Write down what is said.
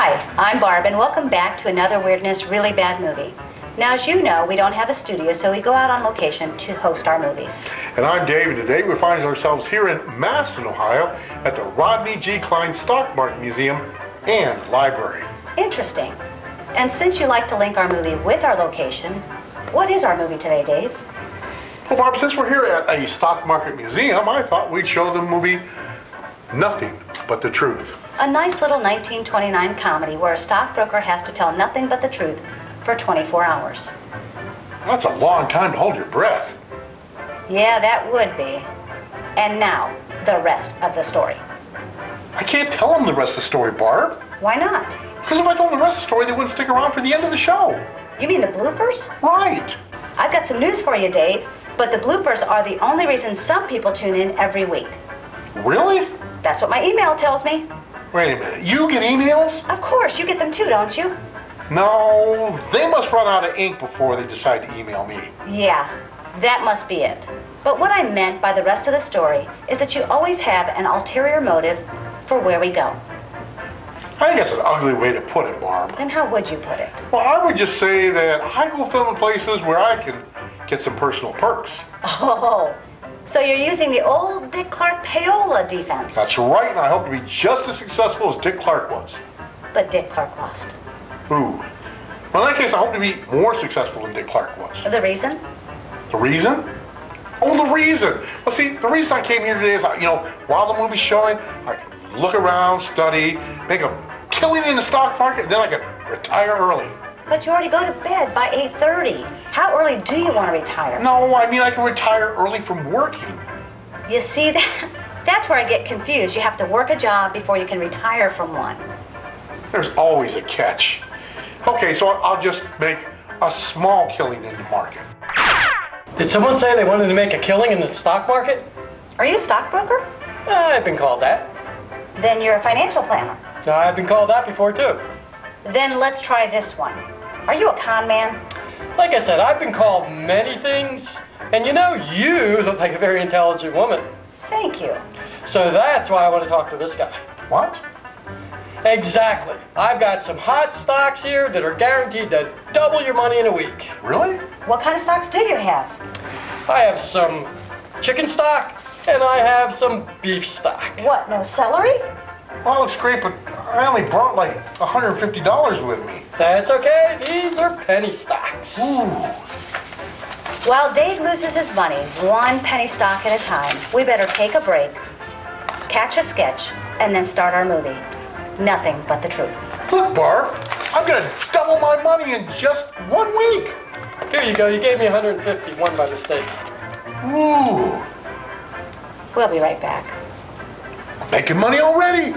Hi, I'm Barb, and welcome back to another Weirdness Really Bad movie. Now, as you know, we don't have a studio, so we go out on location to host our movies. And I'm Dave, and today we find ourselves here in Massillon, Ohio, at the Rodney G. Klein Stock Market Museum and Library. Interesting. And since you like to link our movie with our location, what is our movie today, Dave? Well, Barb, since we're here at a stock market museum, I thought we'd show the movie Nothing But the Truth. A nice little 1929 comedy where a stockbroker has to tell nothing but the truth for 24 hours. That's a long time to hold your breath. Yeah, that would be. And now, the rest of the story. I can't tell them the rest of the story, Barb. Why not? Because if I told them the rest of the story, they wouldn't stick around for the end of the show. You mean the bloopers? Right. I've got some news for you, Dave, but the bloopers are the only reason some people tune in every week. Really? That's what my email tells me. Wait a minute. You get emails? Of course, you get them too, don't you? No, they must run out of ink before they decide to email me. Yeah, that must be it. But what I meant by the rest of the story is that you always have an ulterior motive for where we go. I think that's an ugly way to put it, Barb. Then how would you put it? Well, I would just say that I go film in places where I can get some personal perks. Oh, so you're using the old Dick Clark payola defense. That's right, and I hope to be just as successful as Dick Clark was. But Dick Clark lost. Ooh. Well, in that case, I hope to be more successful than Dick Clark was. The reason? The reason? Oh, the reason. Well, see, the reason I came here today is, you know, while the movie's showing, I can look around, study, make a killing in the stock market, and then I can retire early. But you already go to bed by 8.30. How early do you want to retire? No, I mean I can retire early from working. You see, that, that's where I get confused. You have to work a job before you can retire from one. There's always a catch. Okay, so I'll just make a small killing in the market. Did someone say they wanted to make a killing in the stock market? Are you a stockbroker? Uh, I've been called that. Then you're a financial planner. I've been called that before too. Then let's try this one. Are you a con man? Like I said, I've been called many things, and you know, you look like a very intelligent woman. Thank you. So that's why I want to talk to this guy. What? Exactly. I've got some hot stocks here that are guaranteed to double your money in a week. Really? What kind of stocks do you have? I have some chicken stock, and I have some beef stock. What, no celery? Well, looks great, but I only brought like $150 with me. That's okay. These are penny stocks. Ooh. While Dave loses his money, one penny stock at a time, we better take a break, catch a sketch, and then start our movie. Nothing but the truth. Look, Barb, I'm gonna double my money in just one week. Here you go. You gave me 150, one by mistake. Ooh, We'll be right back. making money already.